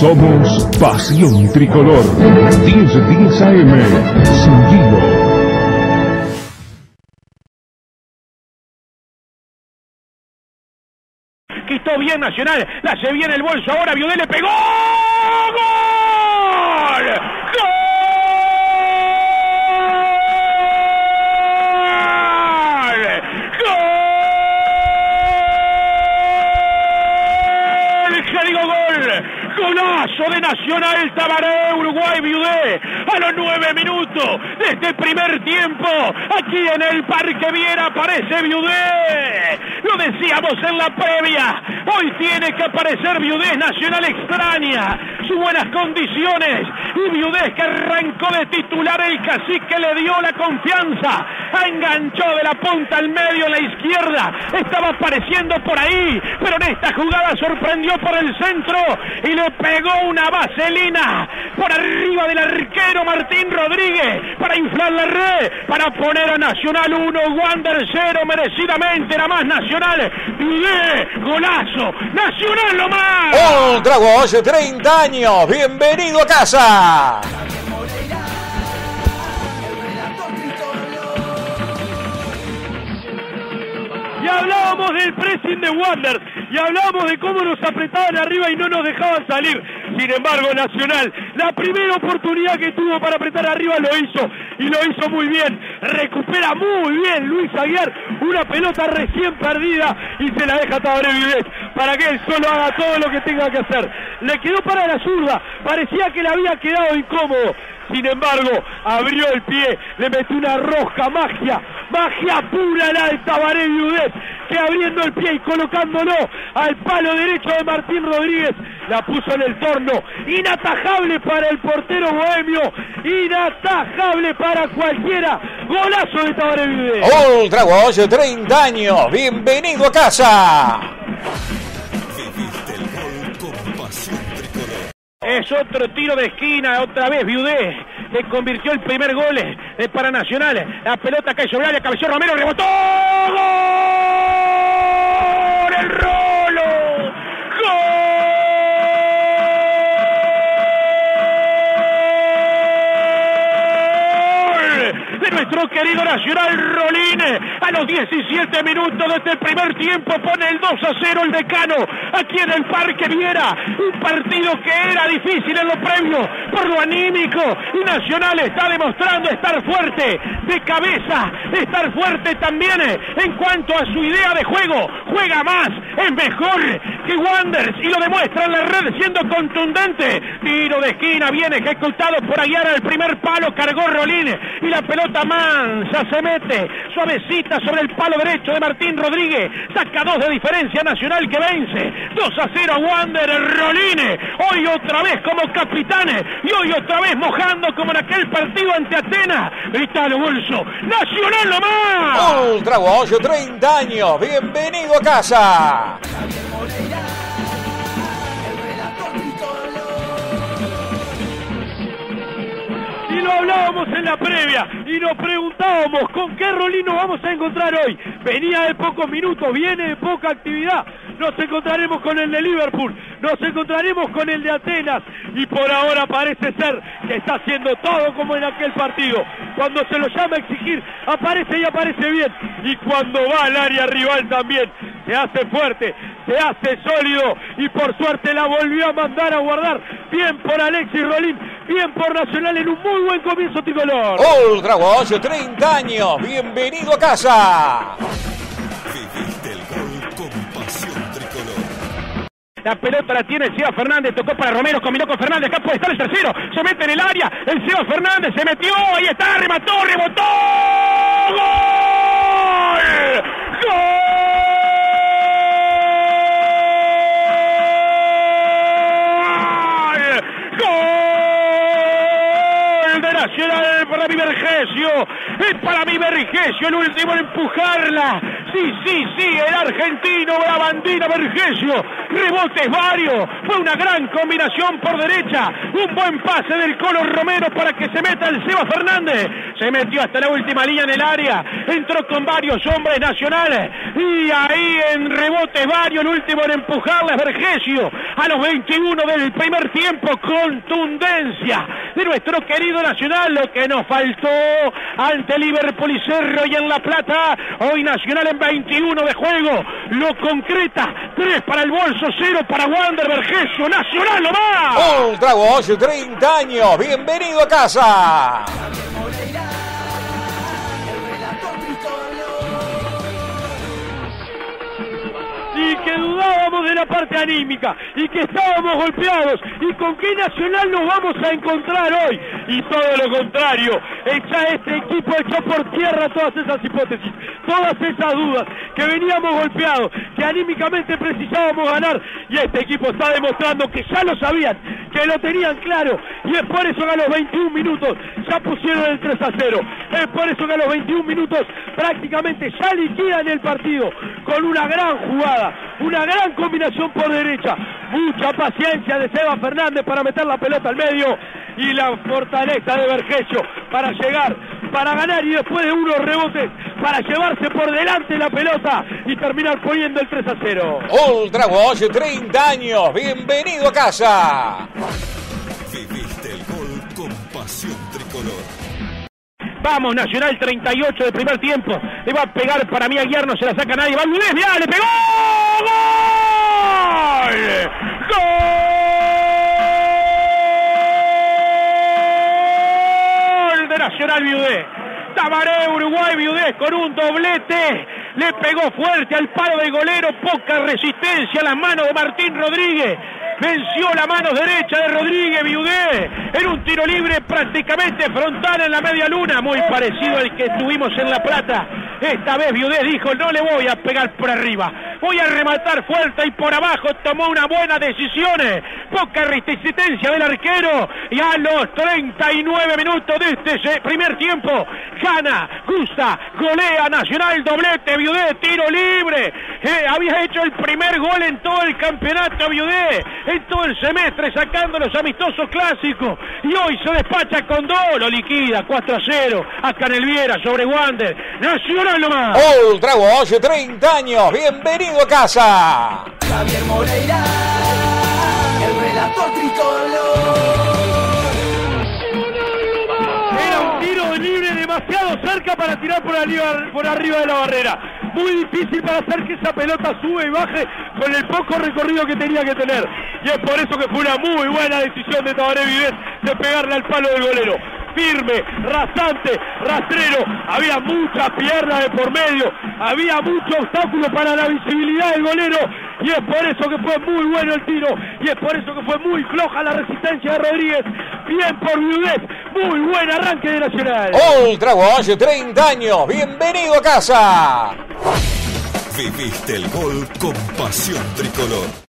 Somos Pasión Tricolor. 1010 AM. Sin Quitó bien Nacional. La se viene el bolso ahora. Viudel pegó. ¡Gol! Golazo de Nacional Tabaré, Uruguay Viudé, a los nueve minutos de este primer tiempo, aquí en el Parque Viera aparece Viudé. Lo decíamos en la previa, hoy tiene que aparecer Viudé, Nacional extraña sus buenas condiciones. Y Viudé que arrancó de titular el cacique le dio la confianza, enganchó de la punta al medio a la izquierda, estaba apareciendo por ahí, pero en esta jugada sorprendió por el centro y le pegó una vaselina por arriba del arquero Martín Rodríguez para inflar la red, para poner a Nacional 1, Wander 0, merecidamente la más Nacional. Viudé, golazo, Nacional lo más. Un trago hace 30 años, bienvenido a casa. Hablábamos del pressing de Wander y hablábamos de cómo nos apretaban arriba y no nos dejaban salir. Sin embargo, Nacional, la primera oportunidad que tuvo para apretar arriba lo hizo y lo hizo muy bien. Recupera muy bien Luis Aguiar una pelota recién perdida y se la deja Tabaré Vives para que él solo haga todo lo que tenga que hacer. Le quedó para la zurda, parecía que le había quedado incómodo. Sin embargo, abrió el pie, le metió una roja magia, magia pura la de Tabaré Viudet, que abriendo el pie y colocándolo al palo derecho de Martín Rodríguez, la puso en el torno. Inatajable para el portero bohemio, inatajable para cualquiera. Golazo de Tabaré Viudet. Ultra Guayo, 30 años, bienvenido a casa. Es otro tiro de esquina, otra vez Viudé, que convirtió el primer gol de para Nacional. La pelota cae sobre área, cabeció Romero, rebotó. ¡Gol! ¡El! Nuestro querido Nacional Rolín. A los 17 minutos de este primer tiempo pone el 2 a 0 el decano aquí en el Parque Viera. Un partido que era difícil en lo previo por lo anímico. Y Nacional está demostrando estar fuerte de cabeza, estar fuerte también en cuanto a su idea de juego. Juega más, es mejor que Wanders y lo demuestra en la red siendo contundente. Tiro de esquina viene ejecutado por Aguiar al primer palo, cargó Rolín y la pelota mansa se mete suavecita sobre el palo derecho de Martín Rodríguez. Saca dos de diferencia Nacional que vence. 2 a 0 Wander Roline. Hoy otra vez como capitán y hoy otra vez mojando como en aquel partido ante Atenas. Gritalo bolso. Nacional lo más. Ultra Guayo, 30 años, bienvenido a casa. Y lo hablábamos en la previa y nos preguntábamos con qué Rolín nos vamos a encontrar hoy. Venía de pocos minutos, viene de poca actividad. Nos encontraremos con el de Liverpool, nos encontraremos con el de Atenas y por ahora parece ser que está haciendo todo como en aquel partido. Cuando se lo llama a exigir, aparece y aparece bien. Y cuando va al área rival también, se hace fuerte, se hace sólido y por suerte la volvió a mandar a guardar. Bien por Alexis Rolín, bien por Nacional en un muy buen comienzo tricolor. Ultra Guayo, 30 años, bienvenido a casa. La pelota la tiene Seba Fernández, tocó para Romero, combinó con Fernández, acá puede estar el tercero, se mete en el área, el Seba Fernández se metió, ahí está, remató, rebotó, gol, Es para mi Vergesio, el último en empujarla, sí, sí, sí, el argentino Brabandino Vergesio, rebotes varios. Fue una gran combinación por derecha. Un buen pase del Colo Romero para que se meta el Seba Fernández. Se metió hasta la última línea en el área. Entró con varios hombres nacionales. Y ahí en rebotes varios, el último en empujarle Vergesio. A los 21 del primer tiempo, contundencia de nuestro querido Nacional. Lo que nos faltó ante Liverpool y Cerro y en La Plata. Hoy Nacional en 21 de juego. Lo concreta. 3 para el bolso, 0 para Wander Vergesio. Nacional lo va. Ultra Bosch, 30 años. Bienvenido a casa. La parte anímica y que estábamos golpeados y con qué nacional nos vamos a encontrar hoy. Y todo lo contrario echa este equipo echó por tierra todas esas hipótesis todas esas dudas que veníamos golpeados que anímicamente precisábamos ganar. Y este equipo está demostrando que ya lo sabían que lo tenían claro. Y es por eso que a los 21 minutos ya pusieron el 3 a 0 es por eso que a los 21 minutos prácticamente ya liquidan el partido con una gran jugada una gran combinación por derecha, mucha paciencia de Seba Fernández para meter la pelota al medio y la fortaleza de Vergesio para llegar, para ganar y después de unos rebotes para llevarse por delante la pelota y terminar poniendo el 3 a 0. Ultra Bosch, 30 años. Bienvenido a casa. Viviste el gol con pasión tricolor. Vamos, Nacional 38 de primer tiempo. Le va a pegar para mí a Guiar, no se la saca nadie. Va Luis, mirá, le pegó. Viudé. Uruguay, Viudé con un doblete. Le pegó fuerte al palo del golero. Poca resistencia a las manos de Martín Rodríguez. Venció la mano derecha de Rodríguez Viudé en un tiro libre prácticamente frontal en la media luna, muy parecido al que tuvimos en La Plata. Esta vez Viudé dijo, no le voy a pegar por arriba, voy a rematar fuerte y por abajo tomó una buena decisión. Poca resistencia del arquero y a los 39 minutos de este primer tiempo gana, gusta, golea Nacional, doblete, Viudé, tiro libre. Eh, había hecho el primer gol en todo el campeonato Viudé en todo el semestre sacando los amistosos clásicos y hoy se despacha con dos, lo liquida 4 a 0 acá en el Viera sobre Wander, Nacional nomás. Ultra Bosch, 30 años. Bienvenido a casa. Javier Moreira, para tirar por arriba, por arriba de la barrera. Muy difícil para hacer que esa pelota sube y baje con el poco recorrido que tenía que tener. Y es por eso que fue una muy buena decisión de Tabaré Vives de pegarle al palo del golero. Firme, rasante, rastrero. Había mucha pierna de por medio. Había mucho obstáculo para la visibilidad del golero. Y es por eso que fue muy bueno el tiro. Y es por eso que fue muy floja la resistencia de Rodríguez. Bien por Viudez. Muy buen arranque de Nacional. Ultra Bosch, 30 años. Bienvenido a casa. Viviste el gol con pasión tricolor.